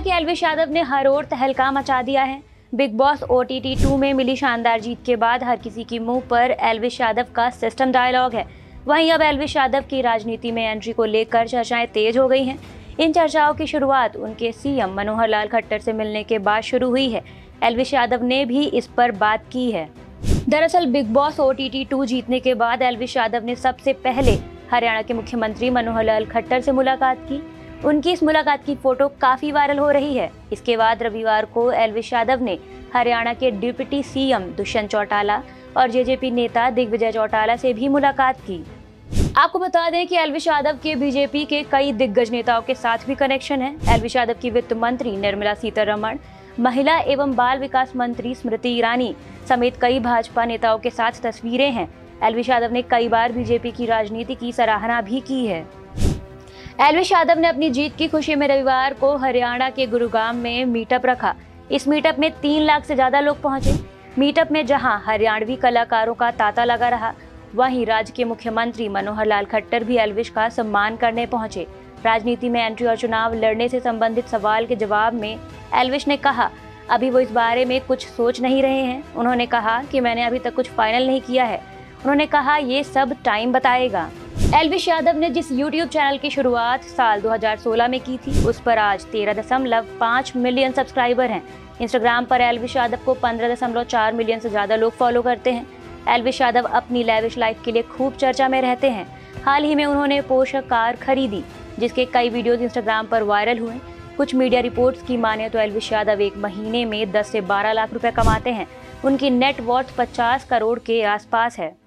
कि एलविश यादव ने हर ओर तहलका मचा दिया है। Bigg Boss O T T two में मिली शानदार जीत के बाद हर किसी की मुँह पर एलविश यादव का सिस्टम डायलॉग है। वहीं अब एलविश यादव की राजनीति में एंट्री को लेकर चर्चाएँ तेज हो गई हैं। इन चर्चाओं की शुरुआत उनके सीएम मनोहर लाल खट्टर से मिलने के बाद शुरू हुई है। एलविश यादव ने भी इस पर बात की है। दरअसल Bigg Boss O T T जीतने के बाद एलविश यादव ने सबसे पहले हरियाणा के मुख्यमंत्री मनोहर लाल खट्टर से मुलाकात की। उनकी इस मुलाकात की फ़ोटो काफ़ी वायरल हो रही है। इसके बाद रविवार को एलविश यादव ने हरियाणा के डिप्टी सीएम दुष्यंत चौटाला और जेजेपी नेता दिग्विजय चौटाला से भी मुलाकात की। आपको बता दें कि एलविश यादव के बीजेपी के कई दिग्गज नेताओं के साथ भी कनेक्शन है। एलविश यादव की वित्त मंत्री निर्मला सीतारमण, महिला एवं बाल विकास मंत्री स्मृति ईरानी समेत कई भाजपा नेताओं के साथ तस्वीरें हैं। एलविश यादव ने कई बार बीजेपी की राजनीति की सराहना भी की है। एलविश यादव ने अपनी जीत की खुशी में रविवार को हरियाणा के गुरुग्राम में मीटअप रखा। इस मीटअप में तीन लाख से ज़्यादा लोग पहुँचे। मीटअप में जहाँ हरियाणवी कलाकारों का तांता लगा रहा, वहीं राज्य के मुख्यमंत्री मनोहर लाल खट्टर भी एलविश का सम्मान करने पहुँचे। राजनीति में एंट्री और चुनाव लड़ने से संबंधित सवाल के जवाब में एलविश ने कहा, अभी वो इस बारे में कुछ सोच नहीं रहे हैं। उन्होंने कहा कि, मैंने अभी तक कुछ फाइनल नहीं किया है। उन्होंने कहा, ये सब टाइम बताएगा। एलविश यादव ने जिस यूट्यूब चैनल की शुरुआत साल 2016 में की थी, उस पर आज तेरह दशमलव पाँच मिलियन सब्सक्राइबर हैं। इंस्टाग्राम पर एलविश यादव को पंद्रह दशमलव चार मिलियन से ज़्यादा लोग फॉलो करते हैं। एलविश यादव अपनी लेविश लाइफ के लिए खूब चर्चा में रहते हैं। हाल ही में उन्होंने पोषक कार खरीदी, जिसके कई वीडियोज़ इंस्टाग्राम पर वायरल हुए। कुछ मीडिया रिपोर्ट्स की माने तो एलविश यादव एक महीने में 10 से 12 लाख रुपए कमाते हैं। उनकी नेट वर्थ 50 करोड़ के आसपास है।